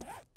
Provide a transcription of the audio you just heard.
Yeah.